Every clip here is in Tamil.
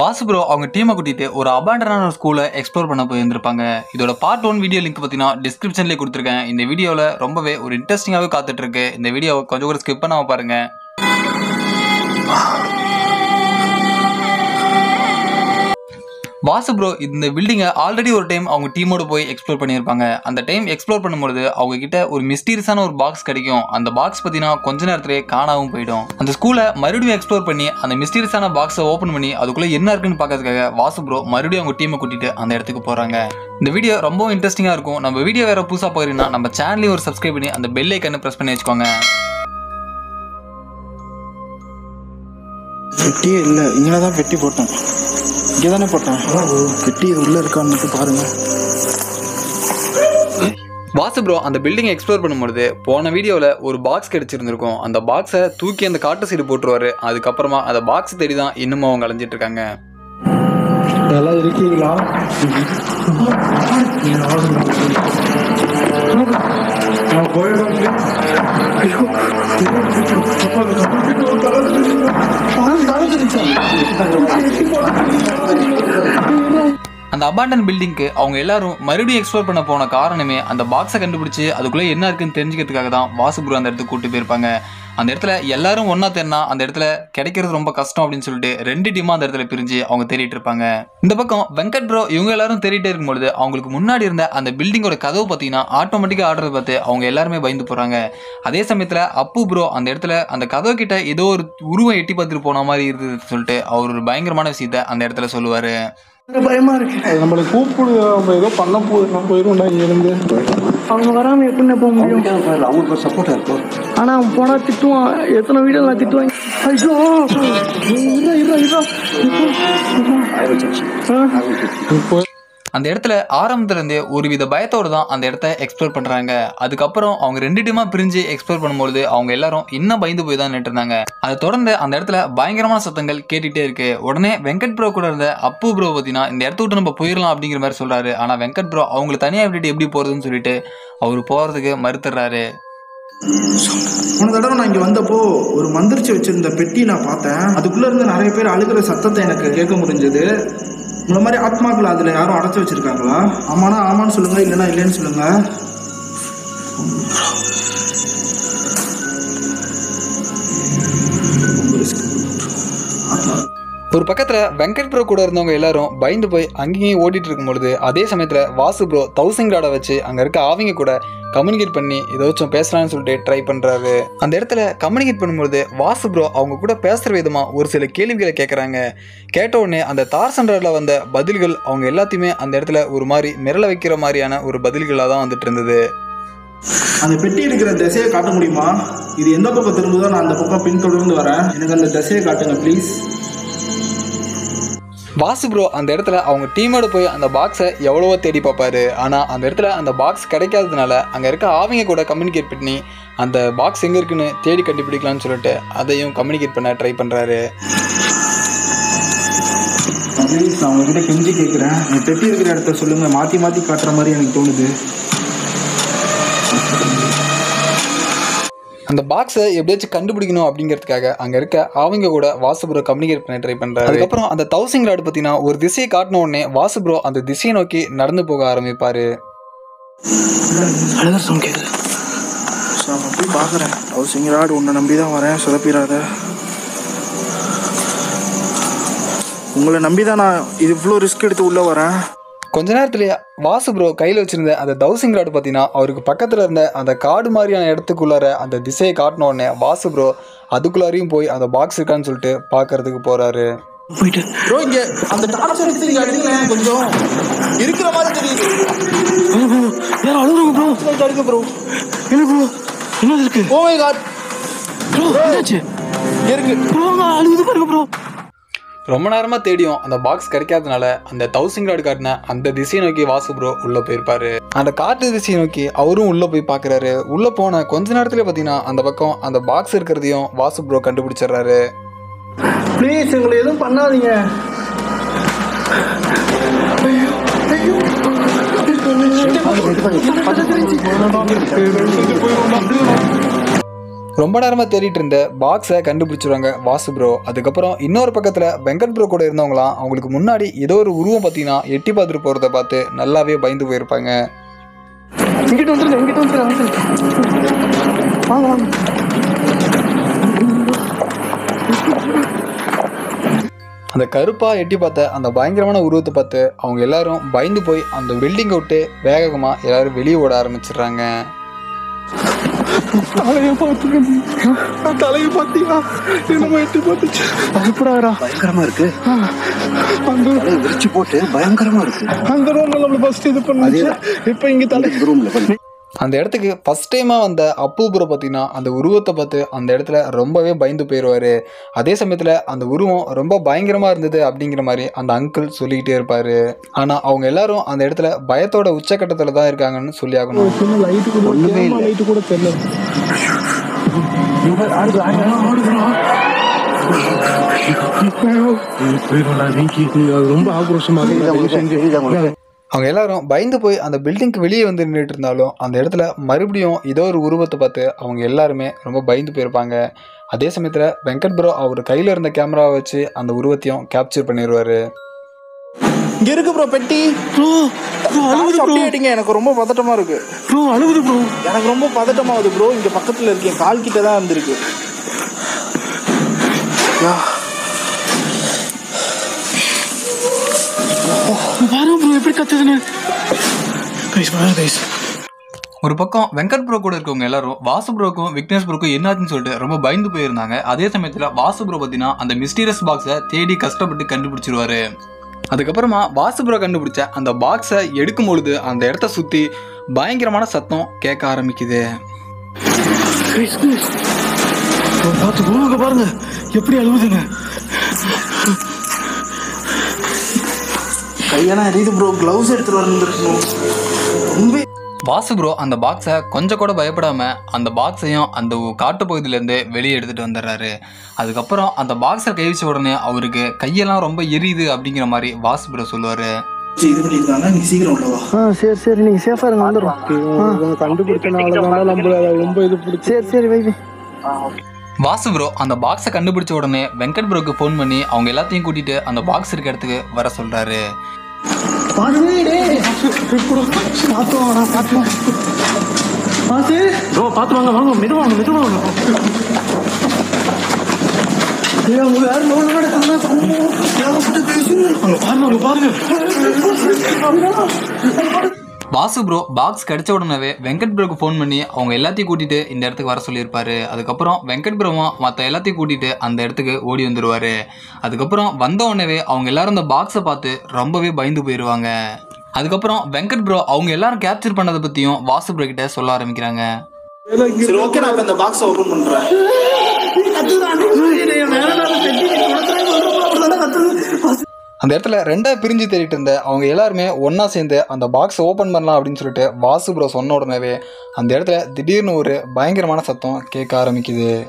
பாசு ப்ரோ அவங்க டீமை கூட்டிட்டு ஒரு அபாண்டனான ஒரு ஸ்கூலை எக்ஸ்ப்ளோர் பண்ண போயிருந்திருப்பாங்க. இதோட பார்ட் ஒன் வீடியோ லிங்க் பார்த்தீங்கன்னா டிஸ்கிரிப்ஷன்லேயே கொடுத்துருக்கேன். இந்த வீடியோவில் ரொம்பவே ஒரு இன்ட்ரெஸ்டிங்காகவே காத்துட்ருக்கு இந்த வீடியோவை கொஞ்சம் கூட ஸ்கிப் பண்ணாமல் பாருங்கள் வாசு ப்ரோ இந்த பில்டிங்கை ஆல்ரெடி ஒரு டைம் அவங்க டீமோட போய் எக்ஸ்ப்ளோர் பண்ணியிருப்பாங்க. அந்த டைம் எக்ஸ்ப்ளோர் பண்ணும்போது அவங்க கிட்ட ஒரு மிஸ்டீரியஸான ஒரு பாக்ஸ் கிடைக்கும். அந்த பாக்ஸ் பார்த்தீங்கன்னா கொஞ்ச நேரத்திலே காணாவும் போயிடும். அந்த ஸ்கூலை மறுபடியும் எக்ஸ்ப்ளோர் பண்ணி அந்த மிஸ்டீரியஸான பாக்ஸை ஓப்பன் பண்ணி அதுக்குள்ளே என்ன இருக்குன்னு பார்க்கறதுக்காக வாசு ப்ரோ மறுபடியும் அவங்க டீமை கூட்டிட்டு அந்த இடத்துக்கு போகிறாங்க இந்த வீடியோ ரொம்ப இன்ட்ரெஸ்டிங்காக இருக்கும். நம்ம வீடியோ வேறு புதுசாக பார்க்குறீங்கன்னா நம்ம சேனலையும் ஒரு சப்ஸ்கிரைப் பண்ணி அந்த பெல் ஐக்கனை ப்ரெஸ் பண்ணி வச்சுக்கோங்க. பெட்டியே இல்லை. இங்கே தான் பெட்டி போட்டேன். இங்கே தானே போட்டேன் பெட்டி உள்ளே இருக்கான்னு மட்டும் பாருங்க. வாசு ப்ரோ அந்த பில்டிங்கை எக்ஸ்ப்ளோர் பண்ணும்பொழுது போன வீடியோவில் ஒரு பாக்ஸ் கிடைச்சிருந்திருக்கும். அந்த பாக்ஸை தூக்கி அந்த காட்டு சைடு போட்டுருவாரு. அதுக்கப்புறமா அந்த பாக்ஸ் தேடி தான் இன்னமும் அவங்க அலைஞ்சிட்டு இருக்காங்க. இருக்கீங்களா? நான் அந்த அபாண்டன் பில்டிங்க்கு அவங்க எல்லாரும் மறுபடியும் எக்ஸ்ப்ளோர் பண்ண போன காரணமே அந்த பாக்ஸை கண்டுபிடிச்சு அதுக்குள்ளே என்ன இருக்குன்னு தெரிஞ்சுக்கிறதுக்காக தான் வாசுபுரம் அந்த இடத்துக்கு கூட்டு போயிருப்பாங்க. அந்த இடத்துல எல்லாரும் ஒன்றா தேடினா அந்த இடத்துல கிடைக்கிறது ரொம்ப கஷ்டம் அப்படின்னு சொல்லிட்டு ரெண்டு டீமாக அந்த இடத்துல பிரிஞ்சு அவங்க தேடிட்டு இருப்பாங்க. இந்த பக்கம் வெங்கட் ப்ரோ இவங்க எல்லாரும் தேடிட்டே இருக்கும்பொழுது அவங்களுக்கு முன்னாடி இருந்த அந்த பில்டிங்கோட கதவு பார்த்தீங்கன்னா ஆட்டோமேட்டிக்காக ஆடுறத பார்த்து அவங்க எல்லாருமே பயந்து போகிறாங்க அதே சமயத்தில் அப்பு ப்ரோ அந்த இடத்துல அந்த கதவு கிட்ட ஏதோ ஒரு உருவம் எட்டி பார்த்துட்டு போன மாதிரி இருந்ததுன்னு சொல்லிட்டு அவர் ஒரு பயங்கரமான விஷயத்த அந்த இடத்துல சொல்லுவார். பயமா இருக்கு. நம்மளை கூப்பிடு நம்ம ஏதோ பண்ண போகுது நான் போயிடும்டா இங்க இருந்து. அவங்க வராம எப்படி போக முடியும்? அவங்களுக்கு ஒரு சப்போர்ட்டா இருக்கும் ஆனா அவன் போனா திட்டுவான். எத்தனை வீடியோ நான் திட்டுவாங்க ஐயோ! இருடா, இருடா, இருடா. ஆ? அந்த இடத்துல ஆரம்பத்துலேருந்தே ஒரு வித பயத்தோடு தான் அந்த இடத்த எக்ஸ்ப்ளோர் பண்ணுறாங்க அதுக்கப்புறம் அவங்க ரெண்டு டீமாக பிரிஞ்சு எக்ஸ்ப்ளோர் பண்ணும்போது அவங்க எல்லாரும் இன்னும் பயந்து போய் தான் நின்றுருந்தாங்க. அதை தொடர்ந்து அந்த இடத்துல பயங்கரமான சத்தங்கள் கேட்டுகிட்டே இருக்கு. உடனே வெங்கட் ப்ரோ கூட இருந்த அப்பு ப்ரோ பார்த்தீங்கன்னா இந்த இடத்த விட்டு நம்ம போயிடலாம் அப்படிங்கிற மாதிரி சொல்கிறாரு ஆனால் வெங்கட் ப்ரோ அவங்களை தனியாக விட்டுட்டு எப்படி போகிறதுன்னு சொல்லிட்டு அவர் போகிறதுக்கு மறுத்துறாரு போன தடவை நான் இங்க வந்தப்போ ஒரு மந்திரிச்சு வச்சிருந்த பெட்டி நான் பார்த்தேன். அதுக்குள்ள இருந்து நிறைய பேர் அழுகிற சத்தத்தை எனக்கு கேட்க முடிஞ்சது. உங்களை மாதிரி ஆத்மாக்கள் அதில் யாரும் அடைச்சி வச்சிருக்காங்களா? ஆமானா ஆமான்னு சொல்லுங்க இல்லைன்னா இல்லைன்னு சொல்லுங்க. ஒரு பக்கத்தில் வெங்கட் ப்ரோ கூட இருந்தவங்க எல்லாரும் பயந்து போய் அங்கேயும் ஓடிட்டு இருக்கும் பொழுது அதே சமயத்தில் வாசு ப்ரோ தௌசண்ட் கார்டை வச்சு அங்கே இருக்க ஆவிங்க கூட கம்யூனிகேட் பண்ணி ஏதாச்சும் பேசலாம்னு சொல்லிட்டு ட்ரை பண்றாரு. அந்த இடத்துல கம்யூனிகேட் பண்ணும்போது வாசு ப்ரோ அவங்க கூட பேசுற விதமா ஒரு சில கேள்விகளை கேட்கறாங்க கேட்ட உடனே அந்த தார் சென்டர்ல வந்த பதில்கள் அவங்க எல்லாத்தையுமே அந்த இடத்துல ஒரு மாதிரி மிரள வைக்கிற மாதிரியான ஒரு பதில்களாக தான் வந்துட்டு இருந்தது. அந்த பெட்டி இருக்கிற திசையை காட்ட முடியுமா? இது எந்த பக்கம் திரும்புதோ நான் அந்த பக்கம் பின்தொடர்ந்து வரேன். எனக்கு அந்த திசையை காட்டுங்க ப்ளீஸ் வாசு ப்ரோ அந்த இடத்துல அவங்க டீமோட போய் அந்த பாக்ஸை எவ்வளவோ தேடி பார்ப்பாரு. ஆனால் அந்த இடத்துல அந்த பாக்ஸ் கிடைக்காததுனால அங்கே இருக்க ஆவிங்க கூட கம்யூனிகேட் பண்ணி அந்த பாக்ஸ் எங்கே இருக்குன்னு தேடி கண்டுபிடிக்கலாம்னு சொல்லிட்டு அதையும் கம்யூனிகேட் பண்ண ட்ரை பண்ணுறாரு ப்ளீஸ் நான் கெஞ்சி கேட்குறேன் பெட்டி இருக்கிற இடத்த சொல்லுங்க. மாற்றி மாற்றி காட்டுற மாதிரி எனக்கு தோணுது. அந்த பாக்ஸை எப்படியாச்சும் கண்டுபிடிக்கணும் அப்படிங்கிறதுக்காக அங்கே இருக்க அவங்க கூட வாசு ப்ரோ கம்யூனிகேட் பண்ண ட்ரை பண்ணுறாரு அதுக்கப்புறம் அந்த தௌசிங் ராடு பார்த்தீங்கன்னா ஒரு திசையை காட்டின உடனே வாசு ப்ரோ அந்த திசையை நோக்கி நடந்து போக ஆரம்பிப்பார். அழகர் சவுண்ட் ஸோ நான் போய் பார்க்குறேன். ஹவுசிங் ராடு உன்னை நம்பி தான் வரேன் சொதப்பிடாத. உங்களை நம்பி தான் நான் இது இவ்வளோ ரிஸ்க் எடுத்து உள்ளே வரேன். கொஞ்ச நேரத்துலயே வாசு ப்ரோ கையில் வச்சிருந்த அந்த தௌசிங் கார்டு பார்த்தீங்கன்னா அவருக்கு பக்கத்தில் இருந்த அந்த காடு மாதிரியான இடத்துக்குள்ளார அந்த திசையை காட்டின உடனே வாசு ப்ரோ அதுக்குள்ளாரையும் போய் அந்த பாக்ஸ் இருக்கான்னு சொல்லிட்டு பார்க்கறதுக்கு போறாரு. போயிட்டு ப்ரோ இங்கே அந்த டார்ச் எடுத்து நீங்கள் அடிங்களேன் கொஞ்சம் இருக்கிற மாதிரி தெரியுது. யாரும் அழுகுறாங்க ப்ரோ இருக்கு ப்ரோ என்ன ப்ரோ என்ன இருக்கு? ஓ மை காட் ப்ரோ என்னாச்சு? இருக்கு. ப்ரோ அழுகுது பாருங்க ப்ரோ ரொம்ப நேரமா தேடியும் அந்த பாக்ஸ் கிடைக்காதனால அந்த தௌசண்ட் கார்டு காட்டின அந்த திசையை நோக்கி வாசு ப்ரோ உள்ள போயிருப்பாரு. அந்த காட்டு திசையை நோக்கி அவரும் உள்ள போய் பார்க்கறாரு. உள்ள போன கொஞ்ச நேரத்துல பார்த்தீங்கன்னா அந்த பக்கம் அந்த பாக்ஸ் இருக்கிறதையும் வாசு ப்ரோ கண்டுபிடிச்சிடுறாரு. ப்ளீஸ் எங்களை எதுவும் பண்ணாதீங்க. ஐயோ. ரொம்ப நேரமாக தேடிட்டு இருந்த பாக்ஸை கண்டுபிடிச்சிருவாங்க வாசு ப்ரோ அதுக்கப்புறம் இன்னொரு பக்கத்தில் வெங்கட் ப்ரோ கூட இருந்தவங்களாம் அவங்களுக்கு முன்னாடி ஏதோ ஒரு உருவம் பார்த்தீங்கன்னா எட்டி பார்த்துட்டு போகிறத பார்த்து நல்லாவே பயந்து போயிருப்பாங்க. இங்கிட்டு வந்துருங்க இங்கிட்டு வந்துருங்க வந்துருங்க. வாங்க வாங்க. அந்த கருப்பாக எட்டி பார்த்த அந்த பயங்கரமான உருவத்தை பார்த்து அவங்க எல்லாரும் பயந்து போய் அந்த பில்டிங்கை விட்டு வேகமாக எல்லாரும் வெளியே ஓட ஆரம்பிச்சிடுறாங்க. தலையை பார்த்துக்க தலையை பார்த்தீங்களா என்னமோ எட்டி பார்த்துச்சு பயப்படாதா பயங்கரமா இருக்கு. அந்த தலை விரிச்சு போட்டு பயங்கரமா இருக்கு. அந்த ரூம்ல நம்மள ஃபர்ஸ்ட் இது பண்ணுச்சு. இப்போ இங்க தலை ரூம்ல பண்ணு. அந்த இடத்துக்கு ஃபஸ்ட் டைமாக வந்த அப்பு ப்ரோ பார்த்தீங்கன்னா அந்த உருவத்தை பார்த்து அந்த இடத்துல ரொம்பவே பயந்து போயிடுவார் அதே சமயத்தில் அந்த உருவம் ரொம்ப பயங்கரமாக இருந்தது அப்படிங்கிற மாதிரி அந்த அங்கிள் சொல்லிக்கிட்டே இருப்பார். ஆனால் அவங்க எல்லாரும் அந்த இடத்துல பயத்தோட உச்சக்கட்டத்தில் தான் இருக்காங்கன்னு சொல்லி ஆகணும். ரொம்ப ஆக்ரோஷமாக அவங்க எல்லாரும் பயந்து போய் அந்த பில்டிங்க்கு வெளியே வந்து நின்றுட்டு இருந்தாலும் அந்த இடத்துல மறுபடியும் ஏதோ ஒரு உருவத்தை பார்த்து அவங்க எல்லாருமே ரொம்ப பயந்து போயிருப்பாங்க. அதே சமயத்தில் வெங்கட் ப்ரோ அவர் கையில் இருந்த கேமராவை வச்சு அந்த உருவத்தையும் கேப்சர் பண்ணிடுவார் இங்க இருக்கு ப்ரோ பெட்டி. அப்படியே அடிங்க. எனக்கு ரொம்ப பதட்டமா இருக்கு. ப்ரோ அழுகுது ப்ரோ எனக்கு ரொம்ப பதட்டமாகுது ப்ரோ இங்க பக்கத்துல இருக்கேன். கால் கிட்ட தான் வந்திருக்கு. யா, பாருங்க ப்ரோ எப்படி கத்துதுன்னு? கைஸ் ஒரு பக்கம் வெங்கட் ப்ரோ கூட இருக்கவங்க எல்லாரும் வாசு ப்ரோக்கும் விக்னேஷ் ப்ரோக்கும் என்னாச்சுன்னு சொல்லிட்டு ரொம்ப பயந்து போயிருந்தாங்க. அதே சமயத்தில் வாசு ப்ரோ பார்த்தீங்கன்னா அந்த மிஸ்டீரியஸ் பாக்ஸை தேடி கஷ்டப்பட்டு கண்டுபிடிச்சிருவாரு. அதுக்கப்புறமா வாசு ப்ரோ கண்டுபிடிச்ச அந்த பாக்ஸை எடுக்கும் பொழுது அந்த இடத்த சுற்றி பயங்கரமான சத்தம் கேட்க ஆரம்பிக்குது. பார்த்து ப்ரோ பாருங்க. எப்படி அழுகுதுங்க கையெல்லாம் எரியுது ப்ரோ க்ளவுஸ் எடுத்துட்டு வந்துருக்கணும். ரொம்ப வாசு ப்ரோ அந்த பாக்ஸை கொஞ்சம் கூட பயப்படாம அந்த பாக்ஸையும் அந்த காட்டு பகுதியிலேருந்து வெளியே எடுத்துட்டு வந்துடுறாரு. அதுக்கப்புறம் அந்த பாக்ஸை கை வச்ச உடனே அவருக்கு கையெல்லாம் ரொம்ப எரியுது அப்படிங்கிற மாதிரி வாசு ப்ரோ சொல்லுவாரு. இது பண்ணியிருக்காங்க நீ சீக்கிரம் ஆ சரி சரி. நீங்க சேஃபா இருங்க வந்துடும் கண்டுபிடிச்சனால தான் நம்மள ரொம்ப இது பிடிச்சி சரி சரி வை வாசு ப்ரோ அந்த பாக்ஸை கண்டுபிடிச்ச உடனே வெங்கட் ப்ரோக்கு ஃபோன் பண்ணி அவங்க எல்லாத்தையும் கூட்டிட்டு அந்த பாக்ஸ் இருக்க இடத்துக்கு வர சொல்றாரு. பாத்து ப்ரோ பார்த்து வாங்க வாங்க மெதுவா வாங்க மெதுவா வாங்க அவங்க வேற லோன் பாருங்க வாசு ப்ரோ பாக்ஸ் கிடைச்ச உடனே வெங்கட் ப்ரோக்கு ஃபோன் பண்ணி அவங்க எல்லாத்தையும் கூட்டிட்டு இந்த இடத்துக்கு வர சொல்லியிருப்பாரு. அதுக்கப்புறம் வெங்கட் ப்ரோவும் மற்ற எல்லாத்தையும் கூட்டிட்டு அந்த இடத்துக்கு ஓடி வந்துருவாரு. அதுக்கப்புறம் வந்த உடனே அவங்க எல்லாரும் அந்த பாக்ஸை பார்த்து ரொம்பவே பயந்து போயிடுவாங்க அதுக்கப்புறம் வெங்கட் ப்ரோ அவங்க எல்லாரும் கேப்சர் பண்ணதை பற்றியும் வாசு ப்ரோ கிட்ட சொல்ல ஆரம்பிக்கிறாங்க. சரி ஓகே நான் இந்த பாக்ஸை ஓபன் பண்றேன். அந்த இடத்துல ரெண்டாக பிரிஞ்சு தேடிட்டு இருந்த அவங்க எல்லாருமே ஒன்றா சேர்ந்து அந்த பாக்ஸை ஓப்பன் பண்ணலாம் அப்படின்னு சொல்லிட்டு வாசு ப்ரோ சொன்ன உடனே அந்த இடத்துல திடீர்னு ஒரு பயங்கரமான சத்தம் கேட்க ஆரம்பிக்குது.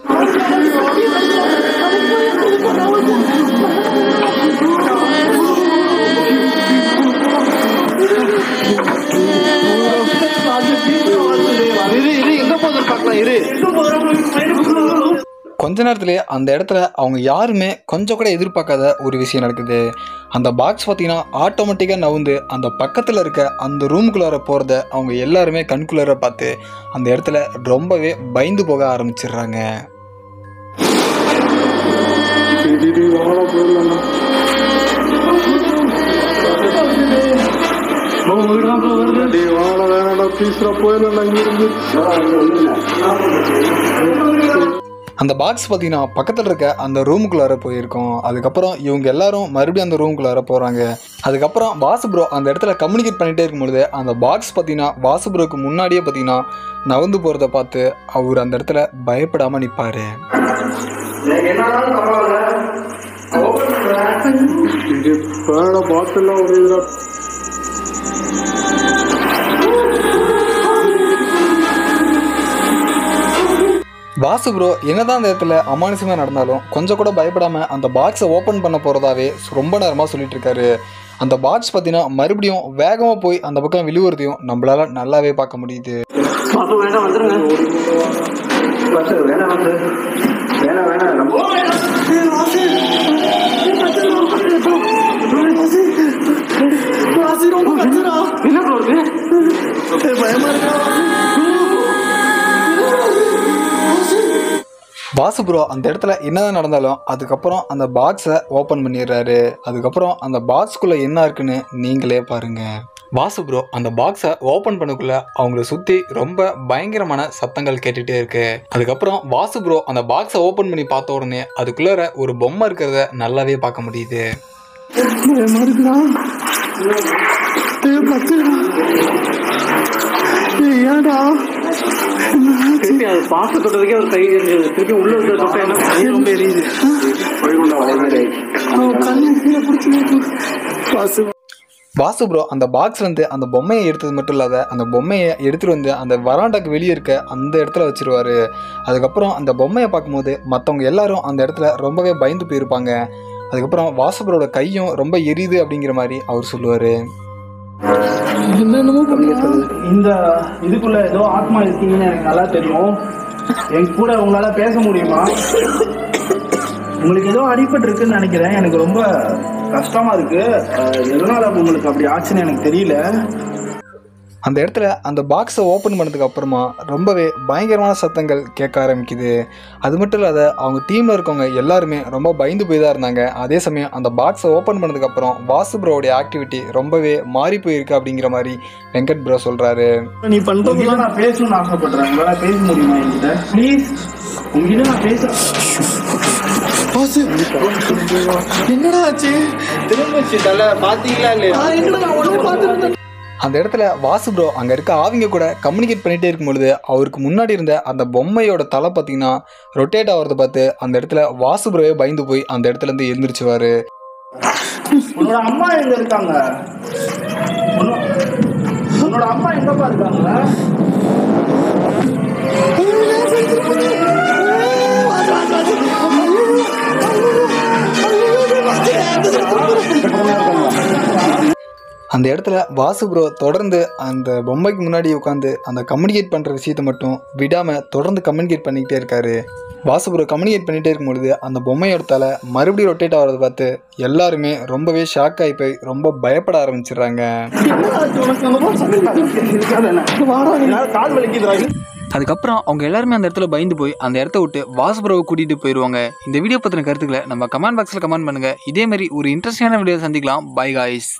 இரு. கொஞ்ச நேரத்துலேயே அந்த இடத்துல அவங்க யாருமே கொஞ்சம் கூட எதிர்பார்க்காத ஒரு விஷயம் நடக்குது. அந்த பாக்ஸ் பார்த்தீங்கன்னா ஆட்டோமேட்டிக்காக நவுந்து அந்த பக்கத்தில் இருக்க அந்த ரூமுக்குள்ளார போகிறத அவங்க எல்லாருமே கண்குள்ளார பார்த்து அந்த இடத்துல ரொம்பவே பயந்து போக ஆரம்பிச்சிடுறாங்க. அந்த பாக்ஸ் பார்த்தீங்கன்னா பக்கத்தில் இருக்க அந்த ரூமுக்குள்ளார போயிருக்கோம். அதுக்கப்புறம் இவங்க எல்லாரும் மறுபடியும் அந்த ரூமுக்குள்ளார போகிறாங்க அதுக்கப்புறம் வாசு ப்ரோ அந்த இடத்துல கம்யூனிகேட் பண்ணிகிட்டே இருக்கும்பொழுது அந்த பாக்ஸ் பார்த்தீங்கன்னா வாசு ப்ரோக்கு முன்னாடியே பார்த்தீங்கன்னா நகர்ந்து போகிறத பார்த்து அவர் அந்த இடத்துல பயப்படாமல் நிற்பார் வாசு ப்ரோ என்னதான் அந்த இடத்துல அமானுஷமாக நடந்தாலும் கொஞ்சம் கூட பயப்படாமல் அந்த பாக்ஸை ஓப்பன் பண்ண போகிறதாவே ரொம்ப நேரமாக சொல்லிட்டு இருக்காரு. அந்த பாக்ஸ் பார்த்தீங்கன்னா மறுபடியும் வேகமாக போய் அந்த பக்கம் விழுவுறதையும் நம்மளால நல்லாவே பார்க்க முடியுது. பாப்பா வேண்டாம் வாசு ப்ரோ அந்த இடத்துல என்னதான் நடந்தாலும் அதுக்கப்புறம் அந்த பாக்ஸை ஓப்பன் பண்ணிடுறாரு. அதுக்கப்புறம் அந்த பாக்ஸ்குள்ளே என்ன இருக்குன்னு நீங்களே பாருங்க. வாசு ப்ரோ அந்த பாக்ஸை ஓப்பன் பண்ணக்குள்ள அவங்கள சுற்றி ரொம்ப பயங்கரமான சத்தங்கள் கேட்டுகிட்டே இருக்கு. அதுக்கப்புறம் வாசு ப்ரோ அந்த பாக்ஸை ஓப்பன் பண்ணி பார்த்த உடனே அதுக்குள்ளார ஒரு பொம்மை இருக்கிறத நல்லாவே பார்க்க முடியுது. ஏன்டா? திருப்பி அது பாச தொட்டதுக்கே ஒரு கை எரிஞ்சது திருப்பி உள்ள இருக்க தொட்ட என்ன கை ரொம்ப எரியுது. அவன் கண்ணு கீழே பிடிச்சி பாசு வாசு. ப்ரோ அந்த பாக்ஸ்லேருந்து அந்த பொம்மையை எடுத்தது மட்டும் இல்லாத அந்த பொம்மையை எடுத்துகிட்டு வந்து அந்த வராண்டாக்கு வெளியே இருக்க அந்த இடத்துல வச்சிருவாரு. அதுக்கப்புறம் அந்த பொம்மையை பார்க்கும்போது மற்றவங்க எல்லாரும் அந்த இடத்துல ரொம்பவே பயந்து போயிருப்பாங்க. அதுக்கப்புறம் வாசு ப்ரோட கையும் ரொம்ப எரியுது அப்படிங்கிற மாதிரி அவர் சொல்லுவார். என்னென்னமோ இந்த இதுக்குள்ள ஏதோ ஆத்மா இருக்கீங்கன்னு எனக்கு நல்லா தெரியும். என் கூட உங்களால பேச முடியுமா? உங்களுக்கு ஏதோ அடிபட்டு இருக்குன்னு நினைக்கிறேன். எனக்கு ரொம்ப கஷ்டமா இருக்கு. எதனால உங்களுக்கு அப்படி ஆச்சுன்னு எனக்கு தெரியல. அந்த இடத்துல அந்த பாக்ஸை ஓப்பன் பண்ணதுக்கு அப்புறமா ரொம்பவே பயங்கரமான சத்தங்கள் கேட்க ஆரம்பிக்குது. அது மட்டும் இல்லாத அவங்க டீமில் இருக்கவங்க எல்லாருமே ரொம்ப பயந்து போய் தான் இருந்தாங்க. அதே சமயம் அந்த பாக்ஸை ஓப்பன் பண்ணதுக்கு அப்புறம் வாசு ப்ரோவுடைய ஆக்டிவிட்டி ரொம்பவே மாறி போயிருக்கு அப்படிங்கிற மாதிரி வெங்கட் ப்ரோ சொல்கிறாரு நீ பண்றது உங்ககிட்ட நான் பேசணும்னு ஆசைப்படுறேன். பேச முடியுமா என்கிட்ட? ப்ளீஸ் உங்ககிட்ட நான் பேச பாசு என்னடா ஆச்சு? திரும்பிச்சு தல பாத்தீங்களா இல்லையா? அந்த இடத்துல வாசு ப்ரோ அங்கே இருக்க ஆவிங்க கூட கம்யூனிகேட் பண்ணிகிட்டே இருக்கும் பொழுது அவருக்கு முன்னாடி இருந்த அந்த பொம்மையோட தலை பார்த்தீங்கன்னா ரொட்டேட் ஆகிறத பார்த்து அந்த இடத்துல வாசு ப்ரோவே பயந்து போய் அந்த இடத்துல இருந்து உன்னோட அம்மா எங்க இருக்காங்க? உன்னோட அம்மா எங்கப்பா இருக்காங்க? அந்த இடத்துல வாசு ப்ரோ தொடர்ந்து அந்த பொம்மைக்கு முன்னாடி உட்காந்து அந்த கம்யூனிகேட் பண்ணுற விஷயத்தை மட்டும் விடாமல் தொடர்ந்து கம்யூனிகேட் பண்ணிக்கிட்டே இருக்காரு. வாசு ப்ரோ கம்யூனிகேட் பண்ணிகிட்டே இருக்கும் பொழுது அந்த பொம்மையோட தலை மறுபடியும் ரொட்டேட் ஆகிறத பார்த்து எல்லாருமே ரொம்பவே ஷாக் ஆகி போய் ரொம்ப பயப்பட ஆரம்பிச்சிடுறாங்க. அதுக்கப்புறம் அவங்க எல்லாருமே அந்த இடத்துல பயந்து போய் அந்த இடத்த விட்டு வாசுபுரவை கூட்டிகிட்டு போயிடுவாங்க இந்த வீடியோ பற்றின கருத்துக்களை நம்ம கமெண்ட் பாக்ஸில் கமெண்ட் பண்ணுங்கள் இதே மாதிரி ஒரு இன்ட்ரெஸ்டிங்கான வீடியோ சந்திக்கலாம். By guys